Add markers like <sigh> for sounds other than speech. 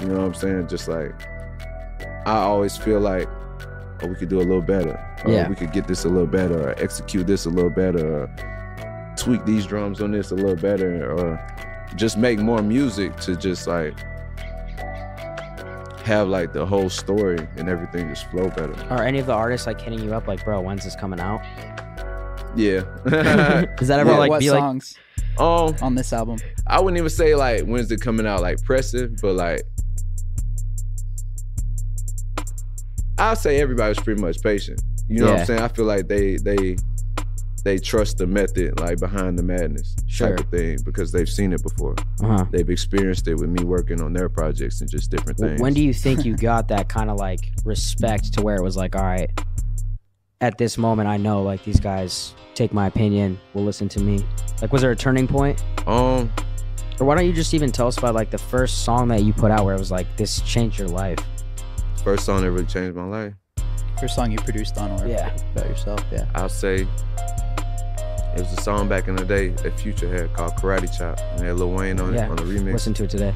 You know what I'm saying? Just like I always feel like, oh, we could do a little better. Or Yeah. we could get this a little better, or execute this a little better, or tweak these drums on this a little better, or just make more music to just like have like the whole story and everything just flow better. Are any of the artists like hitting you up like, bro, when's this coming out? Yeah. <laughs> Does that ever Yeah, like what be like songs um, on this album? I wouldn't even say like when's it coming out like pressing, but like I'll say everybody's pretty much patient. You know what I'm saying? I feel like they they they trust the method like behind the madness Sure. type of thing because they've seen it before. uh-huh. They've experienced it with me working on their projects and just different things. when do you think you got that kind of like respect to where it was like, all right, at this moment I know like these guys take my opinion, will listen to me. Like was there a turning point? um Or why don't you just even tell us about like the first song that you put out where it was like this changed your life? first song that really changed my life? First song you produced on or Yeah. about yourself? Yeah. I'll say it was a song back in the day that Future had called Karate Chop and had Lil Wayne on Yeah. it on the remix. Listen to it today.